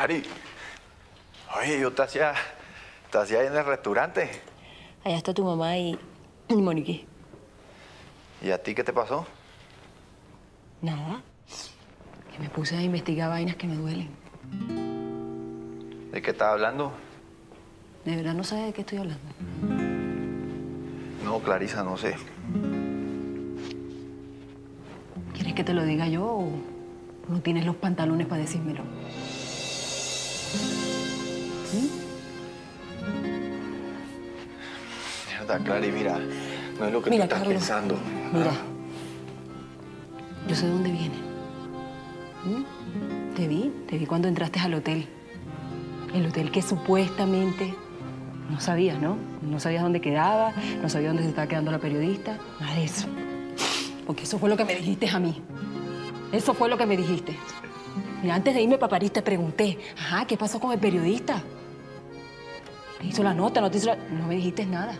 Clary. Oye, yo te hacía, te hacía ahí en el restaurante. Allá está tu mamá y, y Monique. ¿Y a ti qué te pasó? Nada. Que me puse a investigar vainas que me duelen. ¿De qué estás hablando? De verdad no sabes de qué estoy hablando. No, Clarisa, no sé. ¿Quieres que te lo diga yo o no tienes los pantalones para decírmelo? Mierda, Clary, mira. No es lo que Mira, tú estás Carlos, pensando. Mira, Ah, yo sé de dónde viene. ¿Mm? Te vi, te vi cuando entraste al hotel. El hotel que supuestamente no sabías, ¿no? No sabías dónde quedaba, no sabías dónde se estaba quedando la periodista, nada de eso. Porque eso fue lo que me dijiste a mí. Eso fue lo que me dijiste. Antes de irme para París te pregunté, ajá, ¿qué pasó con el periodista? ¿Te hizo la nota? ¿No te hizo la... No me dijiste nada.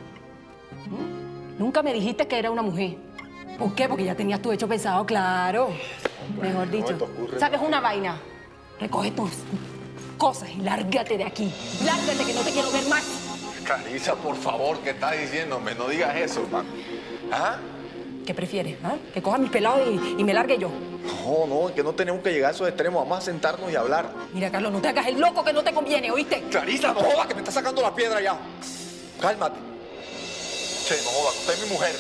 ¿Mm? Nunca me dijiste que era una mujer. ¿Por qué? Porque ya tenías tu hecho pensado, claro. Mejor ¿cómo dicho. ocurre? ¿Sabes una vaina? Recoge tus cosas y lárgate de aquí. Lárgate que no te quiero ver más. Clarisa, por favor, ¿qué estás diciéndome? No digas eso, man. ¿Ah? ¿Qué prefieres? ah? ¿Que coja mis pelados y, y me largue yo? No, no, es que no tenemos que llegar a esos extremos. Vamos a sentarnos y hablar. Mira, Carlos, no te hagas el loco que no te conviene, ¿oíste? Clarisa, no jodas, que me está sacando la piedra ya. Cálmate. Che, no jodas, usted es mi mujer.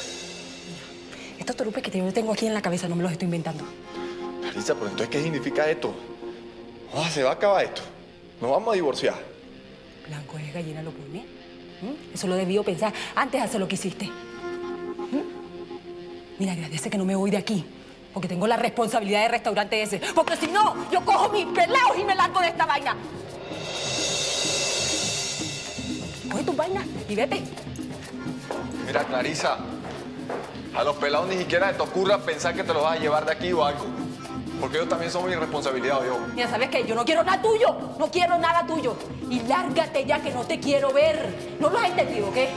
Estos torupes que yo tengo aquí en la cabeza no me los estoy inventando. Clarisa, pero entonces, ¿qué significa esto? Ah, se va a acabar esto. Nos vamos a divorciar. Blanco es gallina lo pone. ¿Mm? Eso lo debió pensar antes de hacer lo que hiciste. Mira, agradece que no me voy de aquí. Porque tengo la responsabilidad del restaurante ese. Porque si no, yo cojo mis pelados y me largo de esta vaina. Coge tus vainas y vete. Mira, Clarisa, a los pelados ni siquiera se te ocurra pensar que te los vas a llevar de aquí o algo. Porque ellos también son mi responsabilidad, yo. Mira, ¿sabes qué? Yo no quiero nada tuyo. No quiero nada tuyo. Y lárgate ya que no te quiero ver. ¿No lo has entendido, qué?